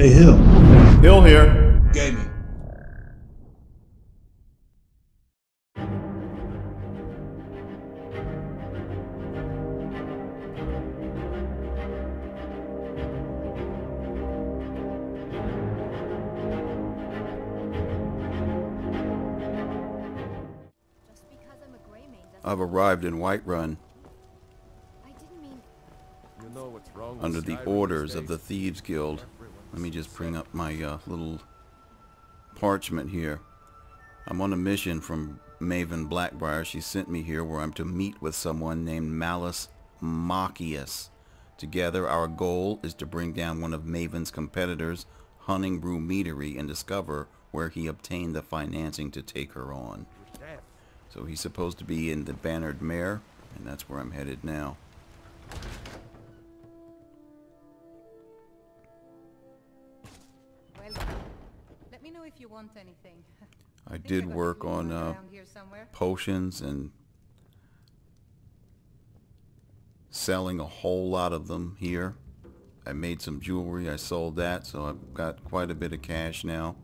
Hey, Hill. Hill here. Gaming. I'm a Greymane doesn't I've arrived in Whiterun I didn't mean You know what's wrong with under the orders of the? Thieves Guild. Let me just bring up my uh, little parchment here. I'm on a mission from Maven Blackbriar. She sent me here where I'm to meet with someone named Mallus Maccius. Together, our goal is to bring down one of Maven's competitors, Honningbrew Meadery, and discover where he obtained the financing to take her on. So he's supposed to be in the Bannered Mare, and that's where I'm headed now. Want anything. I Think did work on uh, around here somewhere. potions and selling a whole lot of them here. I made some jewelry, I sold that, so I've got quite a bit of cash now.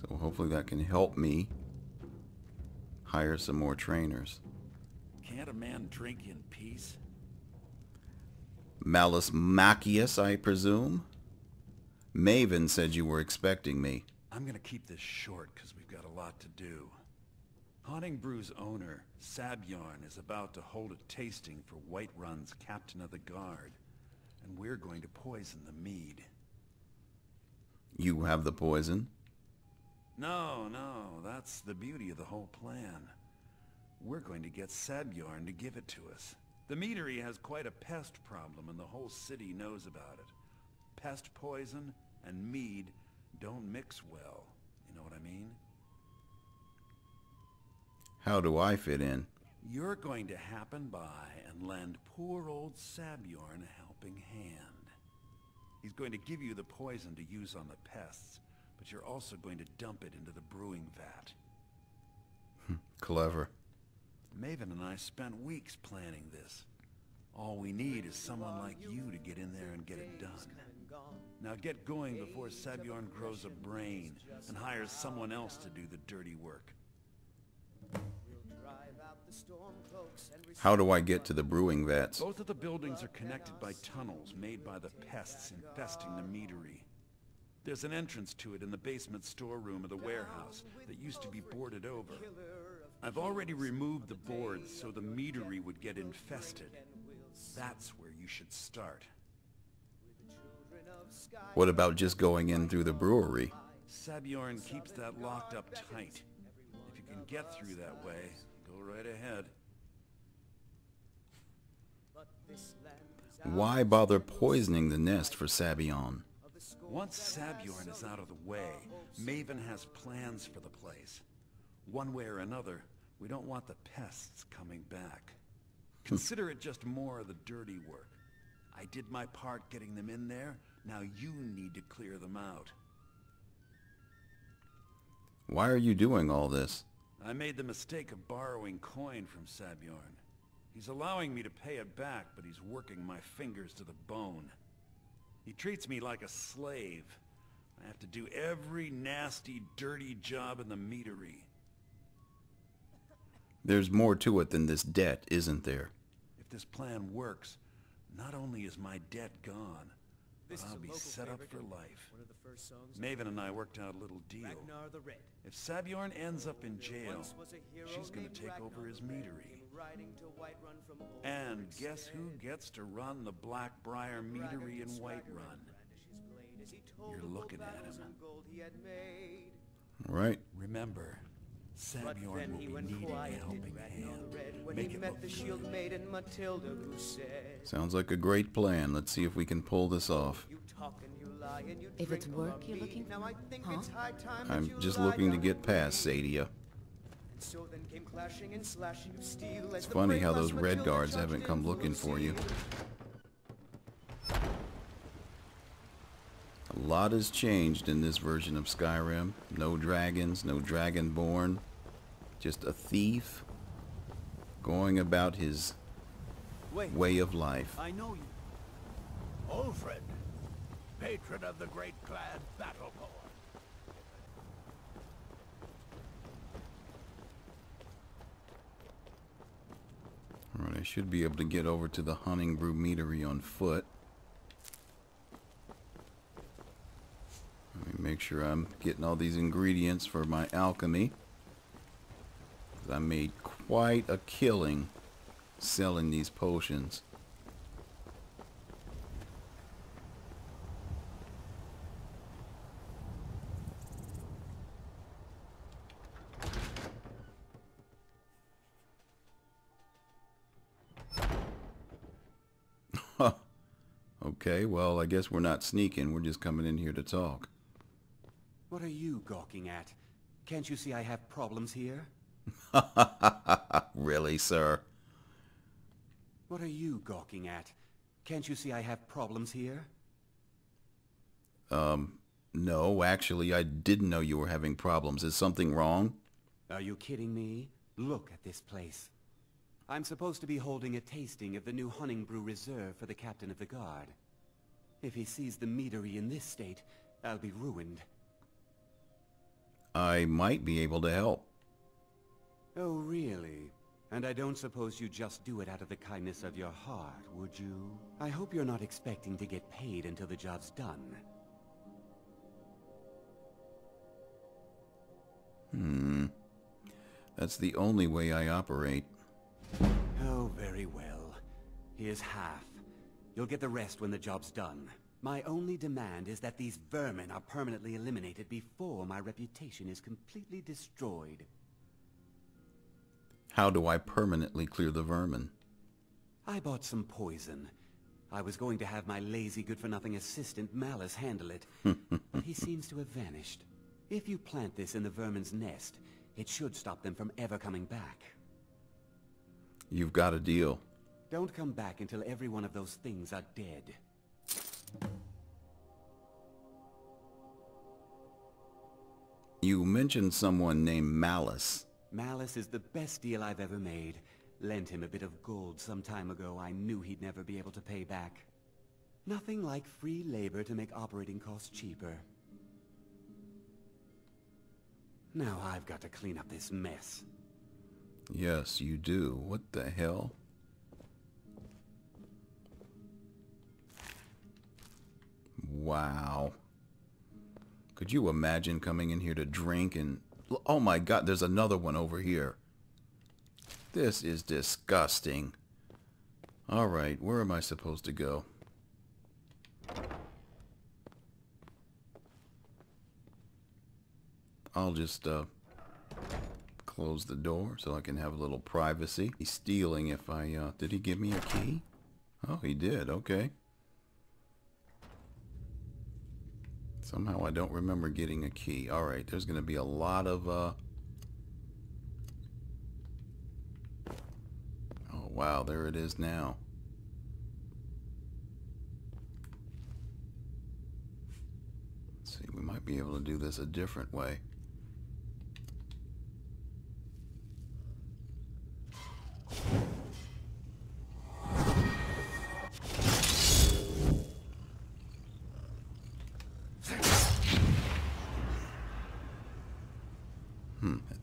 So hopefully that can help me hire some more trainers. Can't a man drink in peace? Mallus Maccius, I presume? Maven said you were expecting me. I'm gonna keep this short because we've got a lot to do. Honningbrew's owner, Sabjorn, is about to hold a tasting for Whiterun's Captain of the Guard. And we're going to poison the mead. You have the poison. No, no, that's the beauty of the whole plan. We're going to get Sabjorn to give it to us. The meadery has quite a pest problem and the whole city knows about it. Pest poison and mead don't mix well. You know what I mean? How do I fit in? You're going to happen by and lend poor old Sabjorn a helping hand. He's going to give you the poison to use on the pests, but you're also going to dump it into the brewing vat. Hmm, clever. Maven and I spent weeks planning this. All we need is someone like you to get in there and get it done. Now get going before Sabjorn grows a brain and hires someone else to do the dirty work. How do I get to the brewing vats? Both of the buildings are connected by tunnels made by the pests infesting the meadery. There's an entrance to it in the basement storeroom of the warehouse that used to be boarded over. I've already removed the boards so the meadery would get infested. That's where you should start. What about just going in through the brewery? Sabjorn keeps that locked up tight. If you can get through that way, go right ahead. Why bother poisoning the nest for Sabjorn? Once Sabyarn is out of the way, Maven has plans for the place. One way or another, we don't want the pests coming back. Hmm. Consider it just more of the dirty work. I did my part getting them in there, now you need to clear them out. Why are you doing all this? I made the mistake of borrowing coin from Sabjorn. He's allowing me to pay it back, but he's working my fingers to the bone. He treats me like a slave. I have to do every nasty, dirty job in the meadery. There's more to it than this debt, isn't there? If this plan works, not only is my debt gone, but I'll be set up for life. Maven and I worked out a little deal. If Sabjorn ends up in jail, she's gonna take over his meadery. And guess who gets to run the Blackbriar meadery in Whiterun? You're looking at him. Right. Remember, Sabjorn will be needing a helping hand. Make it look good. Sounds like a great plan. Let's see if we can pull this off. If it's work you're looking for, huh? I'm just looking to get past Saadia. It's funny how those red guards haven't come looking for you. A lot has changed in this version of Skyrim. No dragons, no dragonborn. Just a thief going about his Wait, way of life. I know you. Old friend. patron of the great clan Battleborn. Alright, I should be able to get over to the Honningbrew Meadery on foot. Let me make sure I'm getting all these ingredients for my alchemy. I made quite a killing selling these potions. Okay, well, I guess we're not sneaking. We're just coming in here to talk. What are you gawking at? Can't you see I have problems here? really, sir? What are you gawking at? Can't you see I have problems here? Um, no, actually, I didn't know you were having problems. Is something wrong? Are you kidding me? Look at this place. I'm supposed to be holding a tasting of the new Honningbrew Reserve for the Captain of the Guard. If he sees the meadery in this state, I'll be ruined. I might be able to help. Oh, really? And I don't suppose you just do it out of the kindness of your heart, would you? I hope you're not expecting to get paid until the job's done. Hmm. That's the only way I operate. Oh, very well. Here's half. You'll get the rest when the job's done. My only demand is that these vermin are permanently eliminated before my reputation is completely destroyed. How do I permanently clear the vermin? I bought some poison. I was going to have my lazy good-for-nothing assistant Mallus handle it, but he seems to have vanished. If you plant this in the vermin's nest, it should stop them from ever coming back. You've got a deal. Don't come back until every one of those things are dead. You mentioned someone named Mallus. Mallus is the best deal I've ever made. Lent him a bit of gold some time ago I knew he'd never be able to pay back. Nothing like free labor to make operating costs cheaper. Now I've got to clean up this mess. Yes, you do. What the hell? Wow. Could you imagine coming in here to drink and... Oh my god, there's another one over here. This is disgusting. Alright, where am I supposed to go? I'll just, uh, close the door so I can have a little privacy. He's stealing if I, uh, did he give me a key? Oh, he did, okay. Somehow I don't remember getting a key. Alright, there's going to be a lot of, uh... Oh, wow, there it is now. Let's see, we might be able to do this a different way.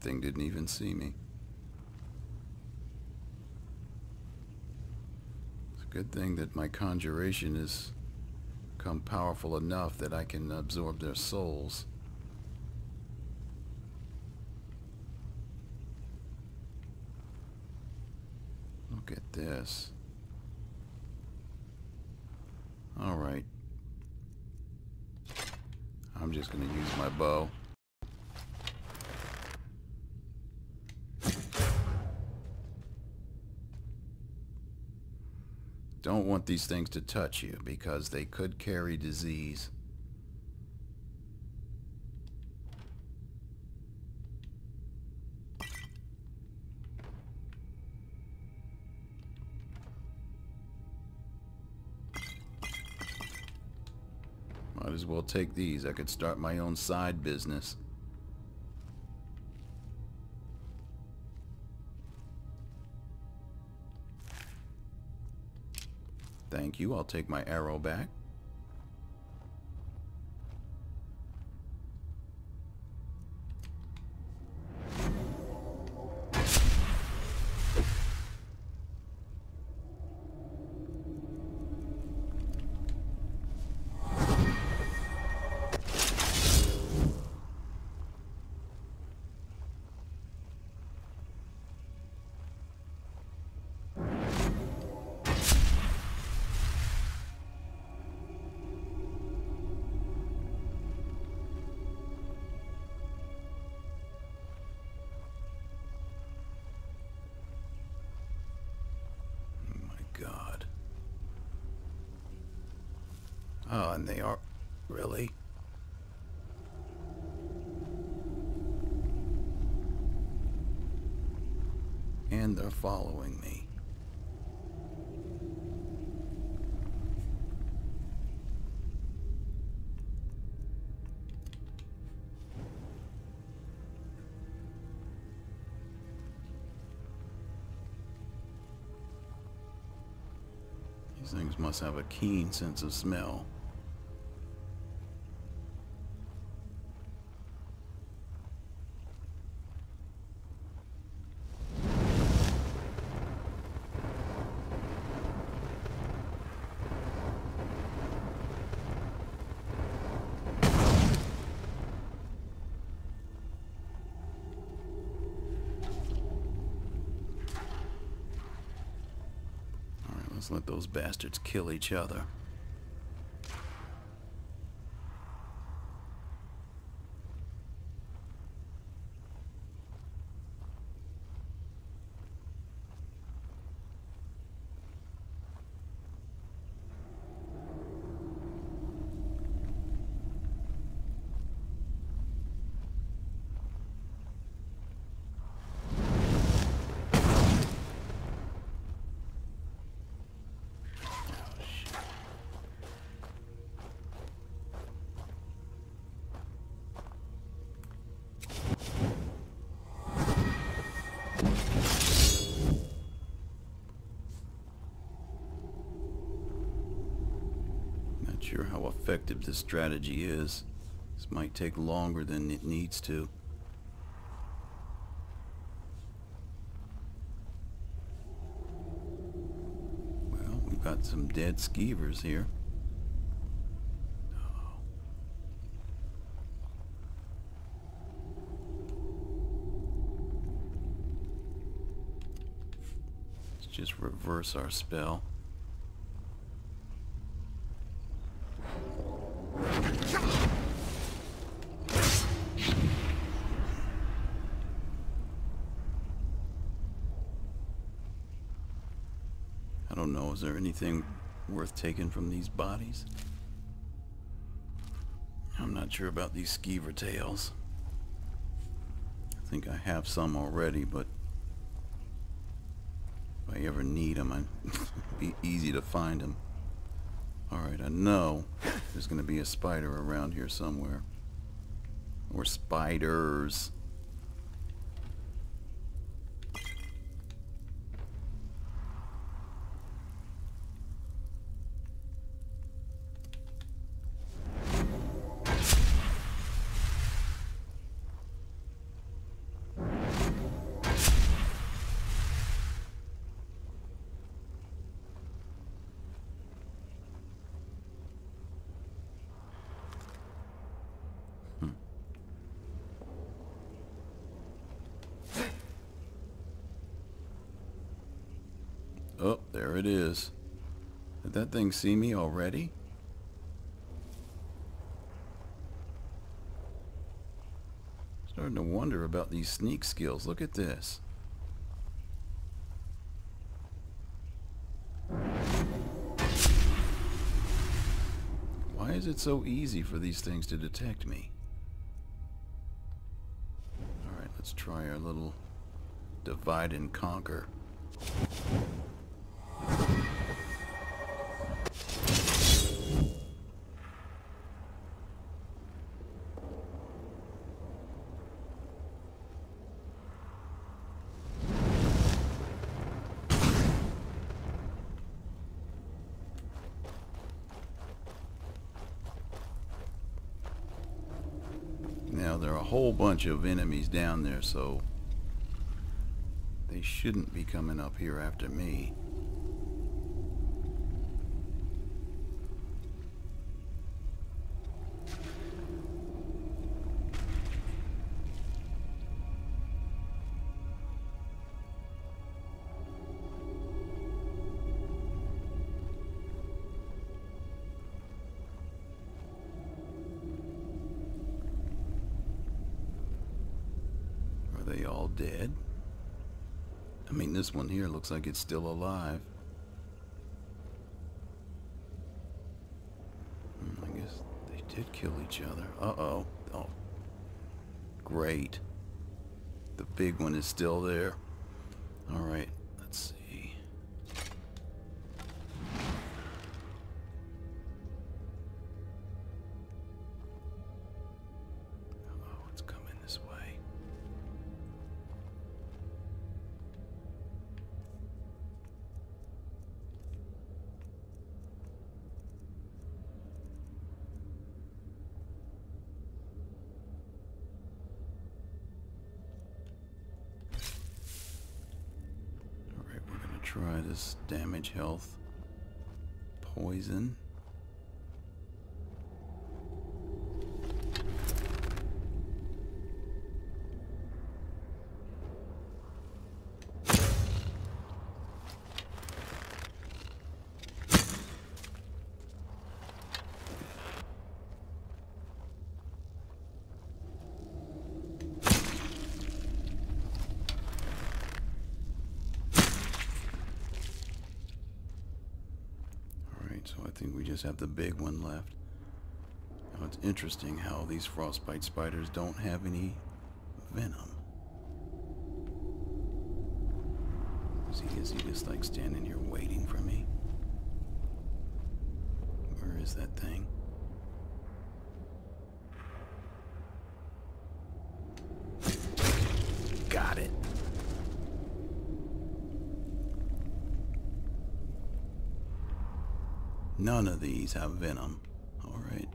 Thing didn't even see me. It's a good thing that my conjuration has come powerful enough that I can absorb their souls. Look at this. Alright. I'm just going to use my bow. Don't want these things to touch you because they could carry disease. Might as well take these. I could start my own side business. You. I'll take my arrow back. Oh, and they are... Really? And they're following me. These things must have a keen sense of smell. Alright, let's let those bastards kill each other. Not sure how effective this strategy is. This might take longer than it needs to. Well, we've got some dead skeevers here. Let's just reverse our spell. There anything worth taking from these bodies? I'm not sure about these skeever tails. I think I have some already, but if I ever need them, it'd be easy to find them. Alright, I know there's going to be a spider around here somewhere. Or spiders. See me already? Starting to wonder about these sneak skills. Look at this. Why is it so easy for these things to detect me? Alright, let's try our little divide and conquer. Now there are a whole bunch of enemies down there, so they shouldn't be coming up here after me. Looks like it's still alive. Hmm. I guess they did kill each other. Uh-oh. Oh. Great. The big one is still there. Alright, Poison. Alright, so I think we just have the big one left. Now it's interesting how these frostbite spiders don't have any venom. Is he, is he just like standing here waiting for me? Where is that thing? None of these have venom. All right.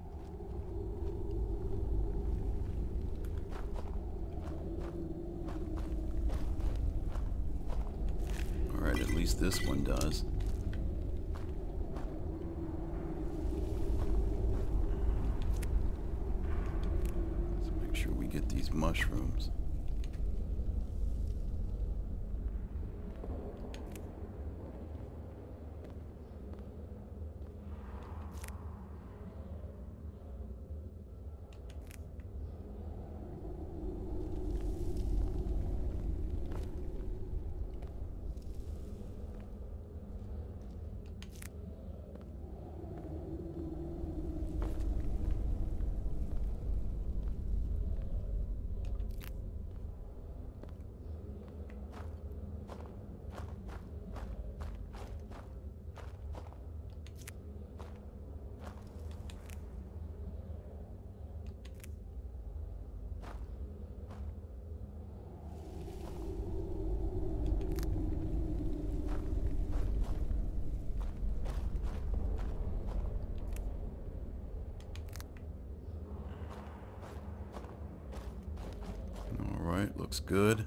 All right, at least this one does. Let's make sure we get these mushrooms. All right, looks good.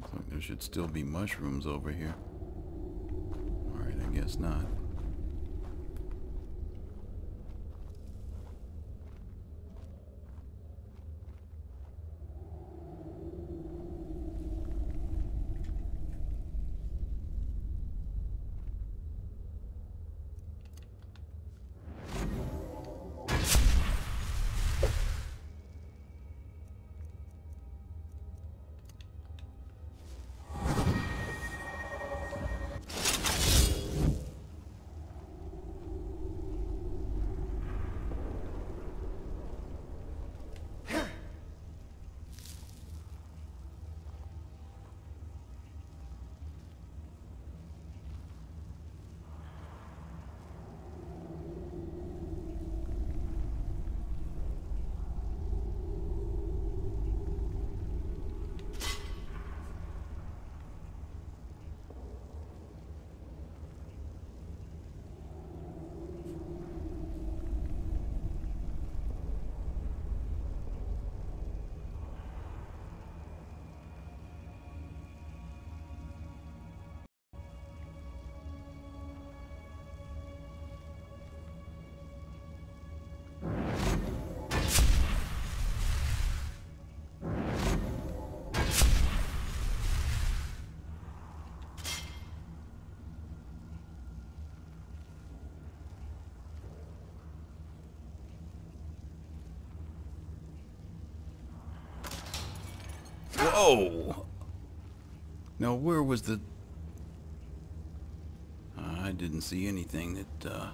Looks like there should still be mushrooms over here. All right, I guess not. Now where was the... I didn't see anything that uh,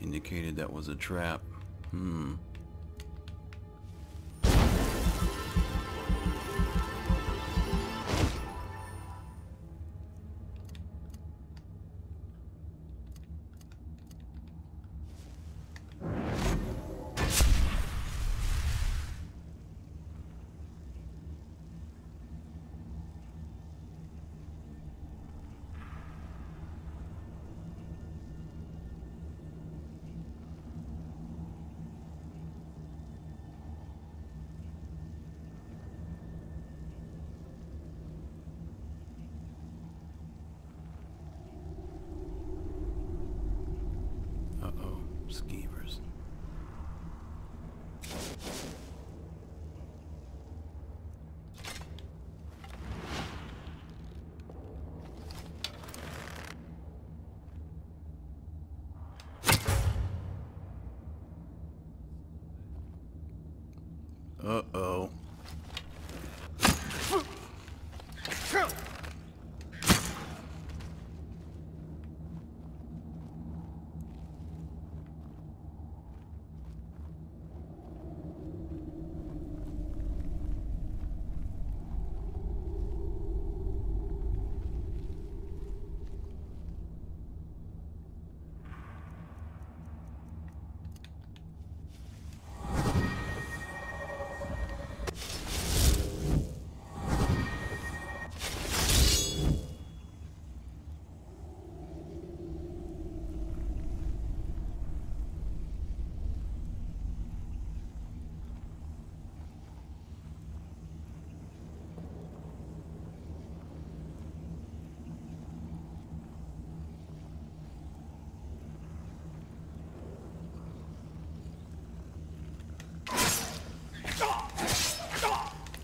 indicated that was a trap. Hmm.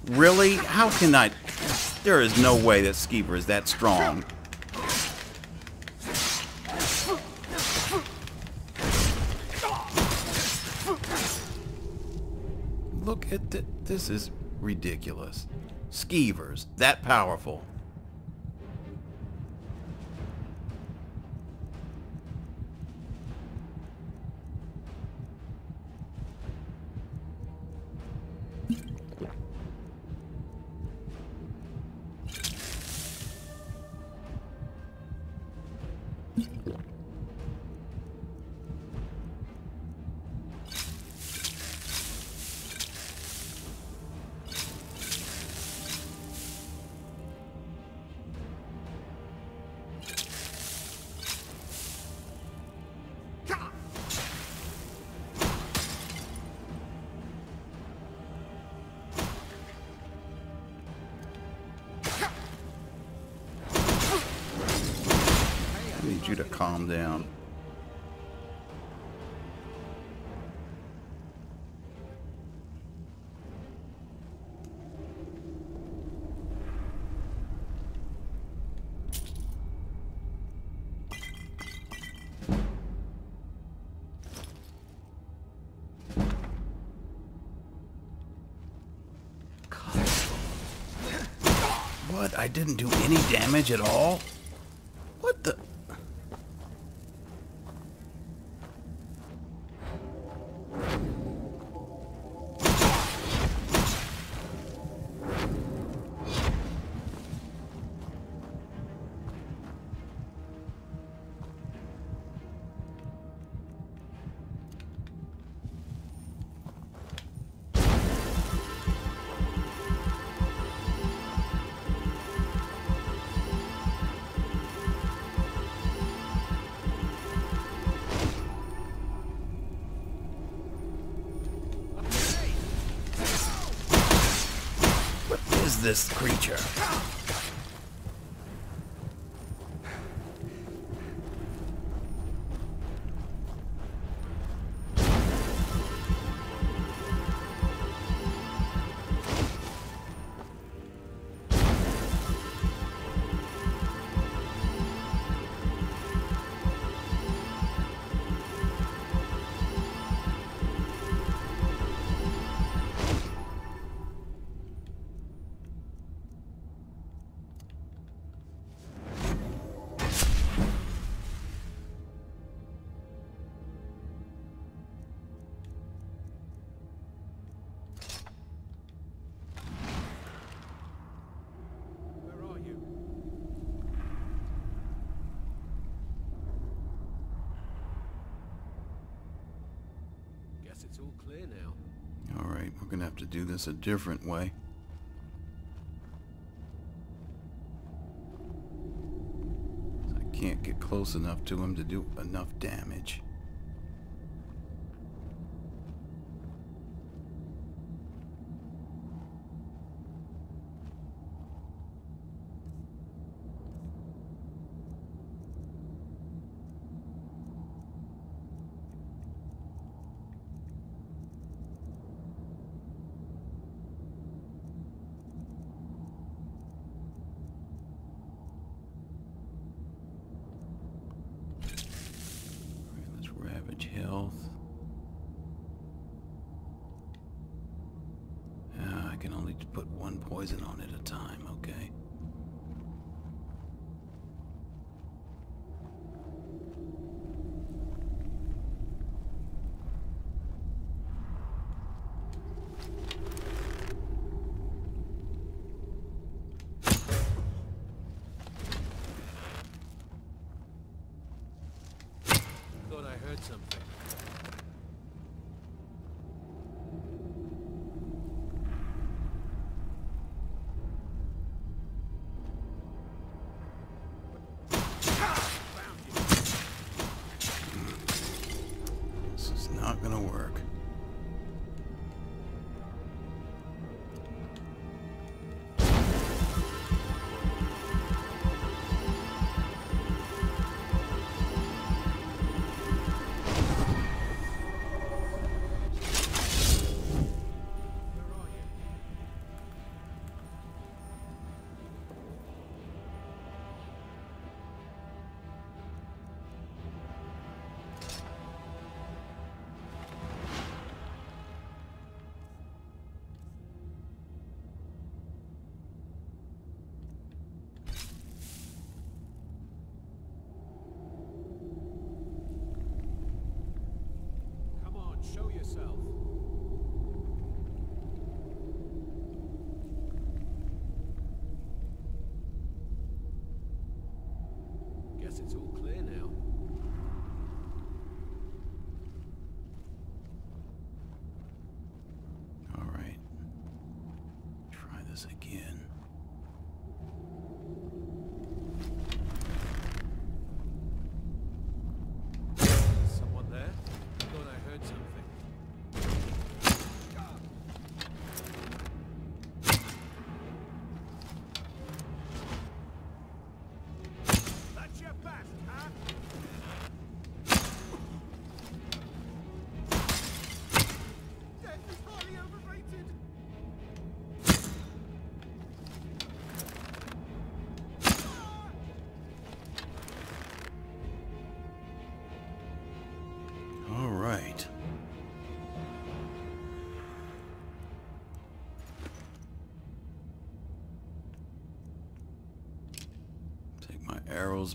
Really? How can I... There is no way that Skeever is that strong. Look at th This is ridiculous. Skeevers, that powerful. What? I didn't do any damage at all? It's all clear now. Alright, we're gonna have to do this a different way. I can't get close enough to him to do enough damage. Alright, let's ravage health. Ah, I can only put one poison on at a time, okay. Thought I heard something. Show yourself. Guess it's all clear now. Alright. Try this again.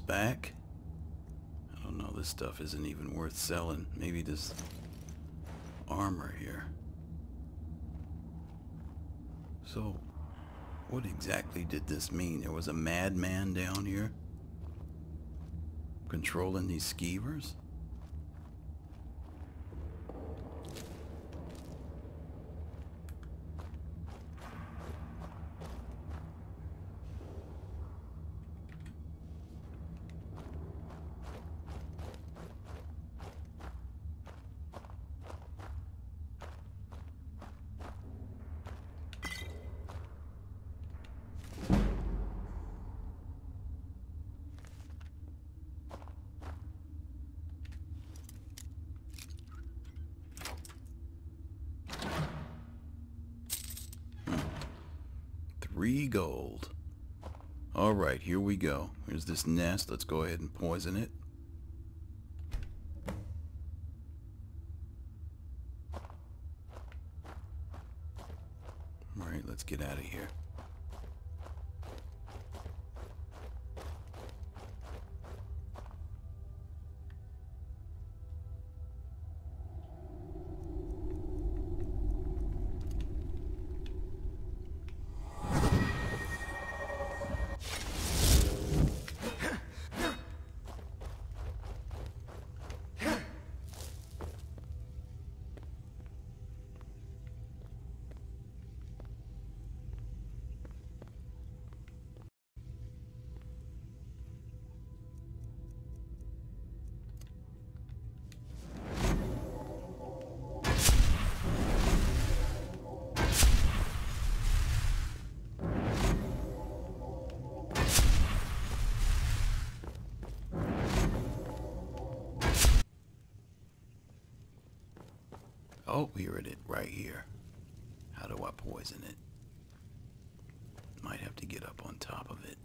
Back. I don't know, this stuff isn't even worth selling. Maybe this armor here. So, what exactly did this mean? There was a madman down here? Controlling these skeevers? Three gold. Alright, here we go. Here's this nest. Let's go ahead and poison it. Alright, let's get out of here. Oh, here it is, right here. How do I poison it? Might have to get up on top of it.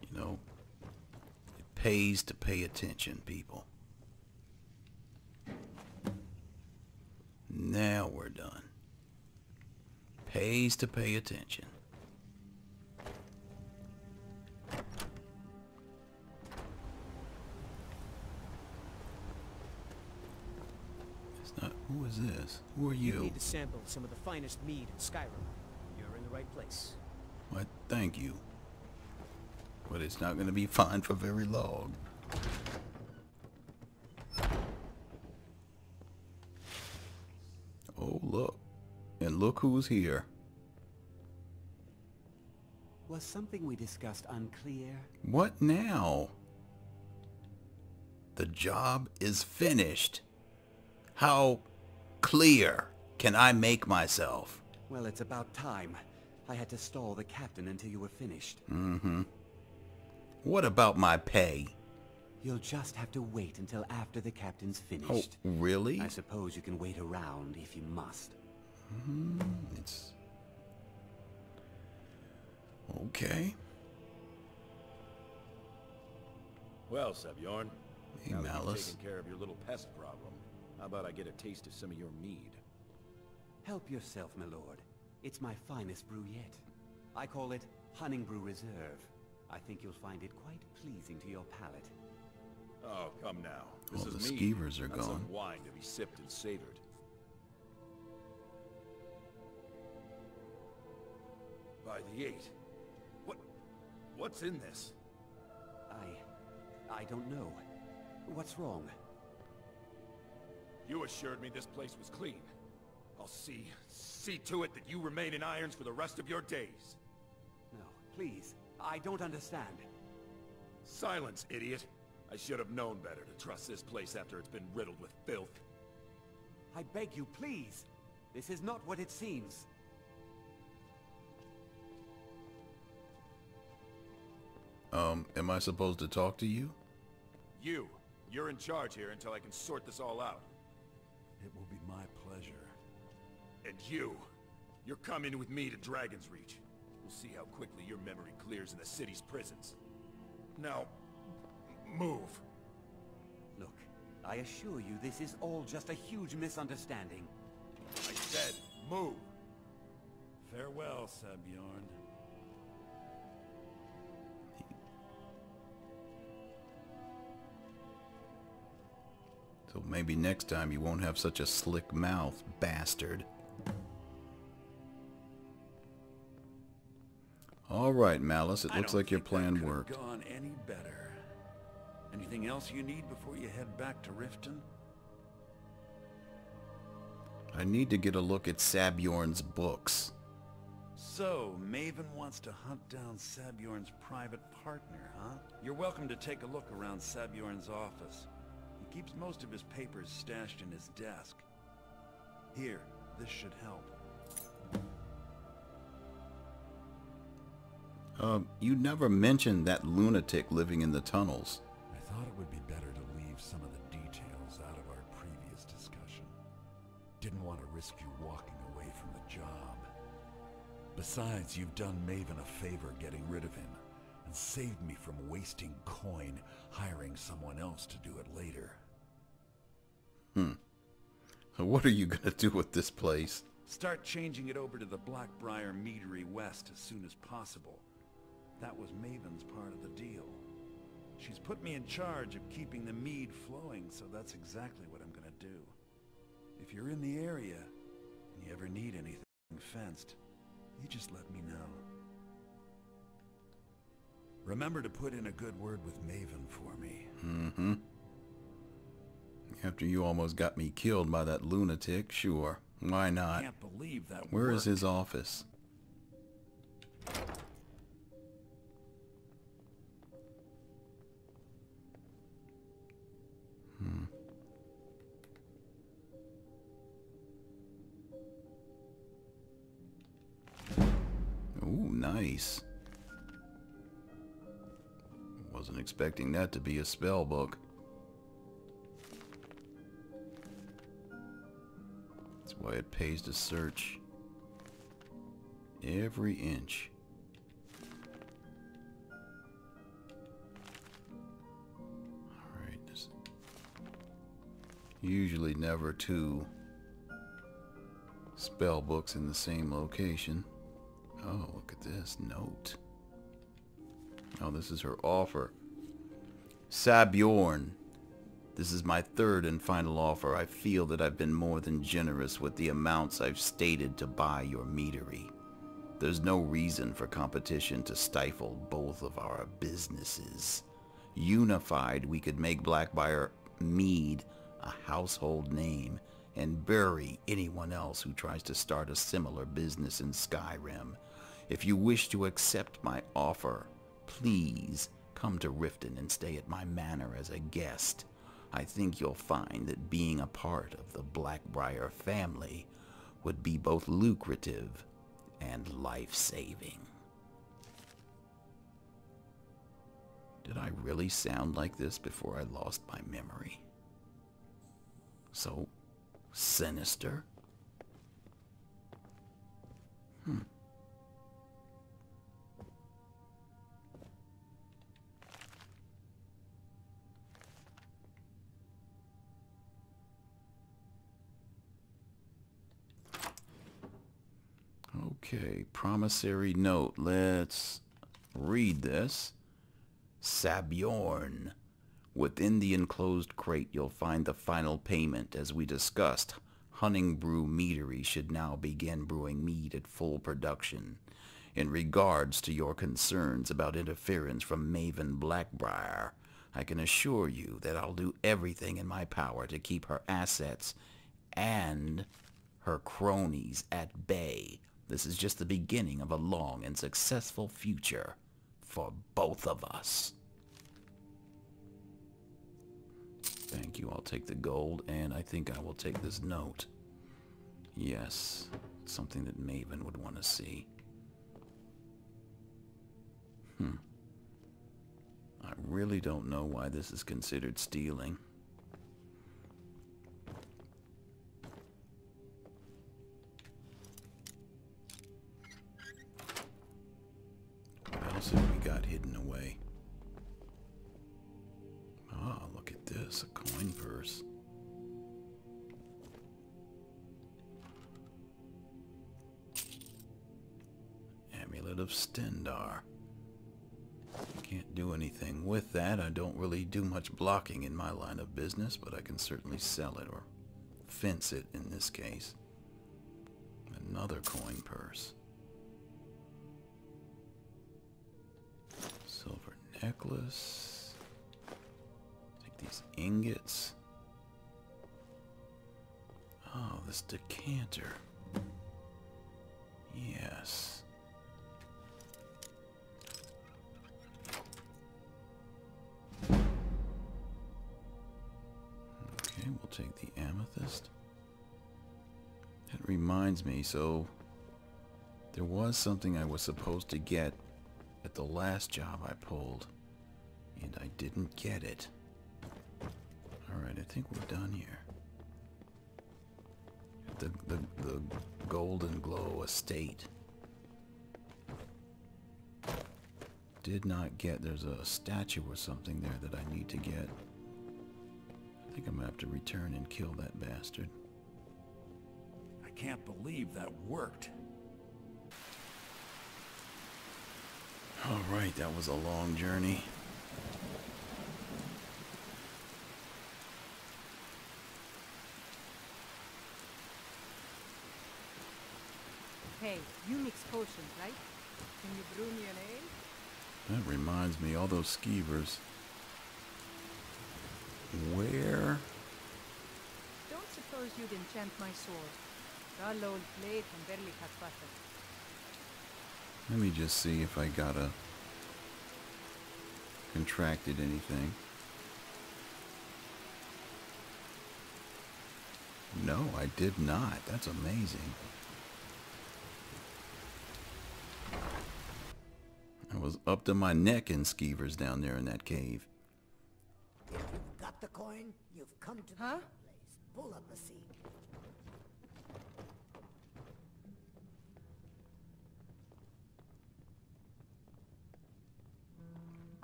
You know, it pays to pay attention, people. Now we're done. Pays to pay attention. Is this? Who are You you? need to sample some of the finest mead in Skyrim. You're in the right place. Why, thank you. But it's not going to be fine for very long. Oh, look. And look who's here. Was something we discussed unclear? What now? The job is finished. How clear can I make myself? Well, it's about time. I had to stall the captain until you were finished. Mm-hmm. What about my pay? You'll just have to wait until after the captain's finished. Oh, finished. really? I suppose you can wait around if you must. Mm, it's... Okay. Well, Sabjorn, Hey, now that you've Mallus. taken care of your little pest problem, how about I get a taste of some of your mead? Help yourself, my lord. It's my finest brew yet. I call it Honningbrew Reserve. I think you'll find it quite pleasing to your palate. Oh, come now. This All is the mead, skeevers are not some gone. wine to be sipped and savored. By the eight. What? What's in this? I... I don't know. What's wrong? You assured me this place was clean. I'll see, see to it that you remain in irons for the rest of your days. No, please. I don't understand. Silence, idiot. I should have known better to trust this place after it's been riddled with filth. I beg you, please. This is not what it seems. Um, am I supposed to talk to you? You, you're in charge here until I can sort this all out. And you, you're coming with me to Dragon's Reach. We'll see how quickly your memory clears in the city's prisons. Now, move. Look, I assure you this is all just a huge misunderstanding. I said, move. Farewell, Sabjorn. So maybe next time you won't have such a slick mouth, bastard. All right, Mallus. It looks like your plan worked. gone any better. Anything else you need before you head back to Riften? I need to get a look at Sabjorn's books. So, Maven wants to hunt down Sabjorn's private partner, huh? You're welcome to take a look around Sabjorn's office. He keeps most of his papers stashed in his desk. Here, this should help. Um, you never mentioned that lunatic living in the tunnels. I thought it would be better to leave some of the details out of our previous discussion. Didn't want to risk you walking away from the job. Besides, you've done Maven a favor getting rid of him, and saved me from wasting coin hiring someone else to do it later. Hmm. What are you gonna do with this place? Start changing it over to the Blackbriar Meadery West as soon as possible. That was Maven's part of the deal. She's put me in charge of keeping the mead flowing, so that's exactly what I'm gonna do. If you're in the area, and you ever need anything fenced, you just let me know. Remember to put in a good word with Maven for me. Mm-hmm. After you almost got me killed by that lunatic, sure. Why not? Can't believe that Where is worked. his office? Nice. Wasn't expecting that to be a spell book. That's why it pays to search every inch. Alright, usually never two spell books in the same location. Oh, look at this note. Oh, this is her offer. Sabjorn, this is my third and final offer. I feel that I've been more than generous with the amounts I've stated to buy your meadery. There's no reason for competition to stifle both of our businesses. Unified, we could make Blackbriar Mead a household name and bury anyone else who tries to start a similar business in Skyrim. If you wish to accept my offer, please come to Riften and stay at my manor as a guest. I think you'll find that being a part of the Blackbriar family would be both lucrative and life-saving. Did I really sound like this before I lost my memory? So sinister? Okay, promissory note. Let's read this. Sabjorn. Within the enclosed crate, you'll find the final payment. As we discussed, Honningbrew Meadery should now begin brewing mead at full production. In regards to your concerns about interference from Maven Blackbriar, I can assure you that I'll do everything in my power to keep her assets and her cronies at bay this is just the beginning of a long and successful future for both of us. Thank you. I'll take the gold, and I think I will take this note. Yes, something that Maven would want to see. Hmm. I really don't know why this is considered stealing. Else we got hidden away? Ah, oh, look at this, a coin purse. Amulet of Stendarr. Can't do anything with that. I don't really do much blocking in my line of business, but I can certainly sell it or fence it in this case. Another coin purse. Necklace. Take these ingots. Oh, this decanter. Yes. Okay, we'll take the amethyst. That reminds me, so there was something I was supposed to get at the last job I pulled, and I didn't get it. Alright, I think we're done here. The, the, the Golden Glow Estate. Did not get, there's a statue or something there that I need to get. I think I'm gonna have to return and kill that bastard. I can't believe that worked. All right, that was a long journey. Hey, you mix potions, right? Can you brew me an ale? That reminds me, all those skeevers. Where? Don't suppose you'd enchant my sword. Dull old blade can barely cut butter. Let me just see if I got a contracted anything. No, I did not. That's amazing. I was up to my neck in skeevers down there in that cave. If you've got the coin, you've come to Huh? the place. Pull up a seat.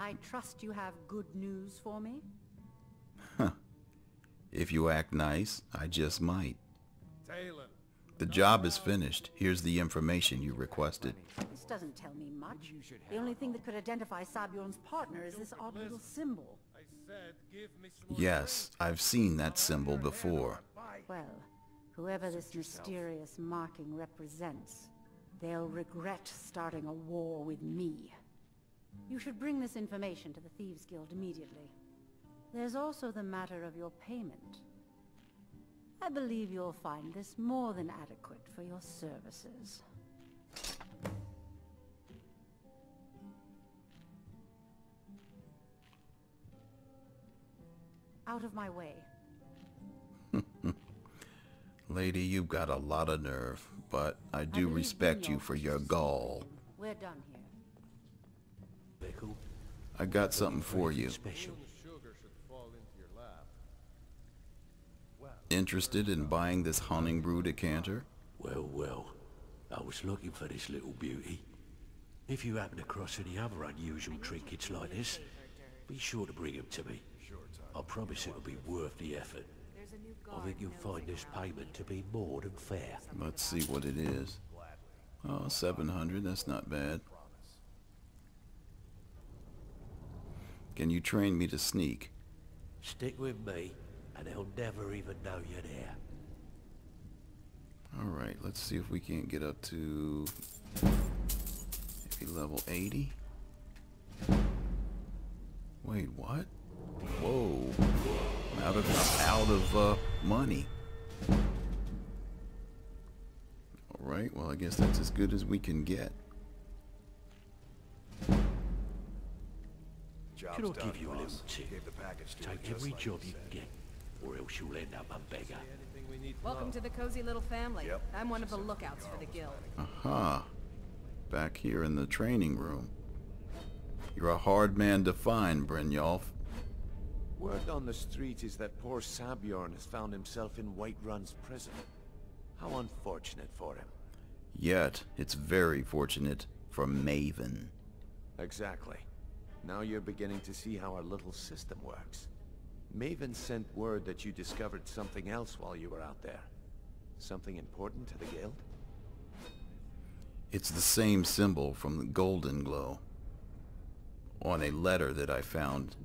I trust you have good news for me? If you act nice, I just might. Talon. The job is finished. Here's the information you requested. This doesn't tell me much. The only thing that could identify Sabjorn's partner is this odd little symbol. I said give me some more Yes, I've seen that symbol before. Well, whoever this mysterious marking represents, they'll regret starting a war with me. You should bring this information to the Thieves Guild immediately. There's also the matter of your payment. I believe you'll find this more than adequate for your services. Out of my way. Lady, you've got a lot of nerve, but I do respect you for your gall. We're done here. I got something for you. special. sugar should fall into your lap. Interested in buying this Honningbrew decanter? Well, well, I was looking for this little beauty. If you happen across any other unusual trinkets like this, be sure to bring them to me. I promise it'll be worth the effort. I think you'll find this payment to be more than fair. Let's see what it is. Oh, 700, that's not bad. Can you train me to sneak? Stick with me, and they'll never even know you're there. Alright, let's see if we can't get up to maybe level 80. Wait, what? Whoa. I'm out of, out of uh, money. Alright, well I guess that's as good as we can get. Job's Could I give you a little tip? Gave the package to Take just every like job you you can get, or else you'll end up a beggar. Anything we need to Welcome to the cozy little family. Yep. I'm one of the lookouts for the guild. Aha. Back here in the training room. You're a hard man to find, Brynjolf. Word on the street is that poor Sabjorn has found himself in Whiterun's prison. How unfortunate for him. Yet, it's very fortunate for Maven. Exactly. Now you're beginning to see how our little system works. Maven sent word that you discovered something else while you were out there. Something important to the guild? It's the same symbol from the Goldenglow. On a letter that I found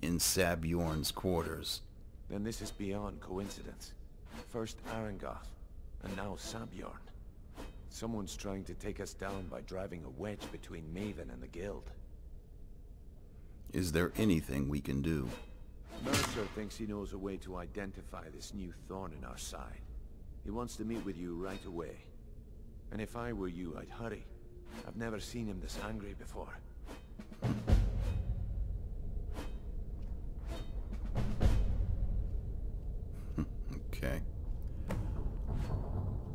in Sabjorn's quarters. Then this is beyond coincidence. First Aringoth, and now Sabjorn. Someone's trying to take us down by driving a wedge between Maven and the guild. Is there anything we can do? Mercer thinks he knows a way to identify this new thorn in our side. He wants to meet with you right away. And if I were you, I'd hurry. I've never seen him this angry before. Okay.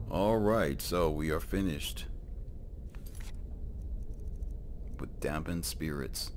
Alright, so we are finished. With dampened spirits.